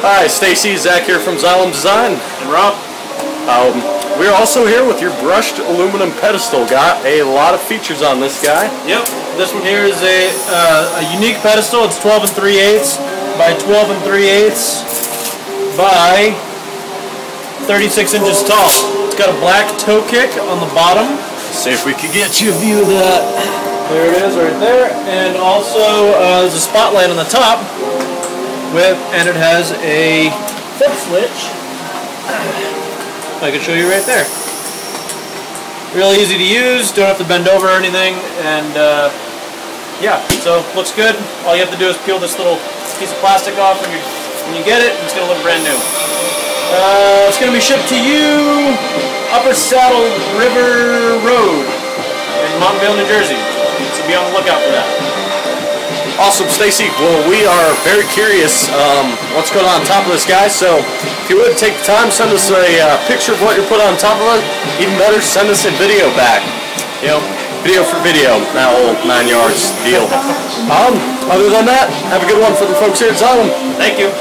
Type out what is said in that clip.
Hi, Stacy. Zach here from Xylem Design. And Rob. Um, we're also here with your brushed aluminum pedestal. Got a lot of features on this guy. Yep. This one here is a, uh, a unique pedestal. It's 12 and 3 eighths by 12 and 3 eighths by 36 inches tall. It's got a black toe kick on the bottom. See if we can get you a view of that. There it is right there. And also uh, there's a spotlight on the top with, and it has a flip switch. I can show you right there. Really easy to use, don't have to bend over or anything, and uh, yeah, so looks good. All you have to do is peel this little piece of plastic off when you when you get it, it's gonna look brand new. Uh, it's gonna be shipped to you, Upper Saddle River Road in Montvale, New Jersey. So be on the lookout for that. Awesome, Stacy. Well, we are very curious um, what's going on, on top of this guy. So, if you would take the time, send us a uh, picture of what you're putting on top of it. Even better, send us a video back. You know, video for video, that whole nine yards deal. Um, other than that, have a good one for the folks here at Xylem. Thank you.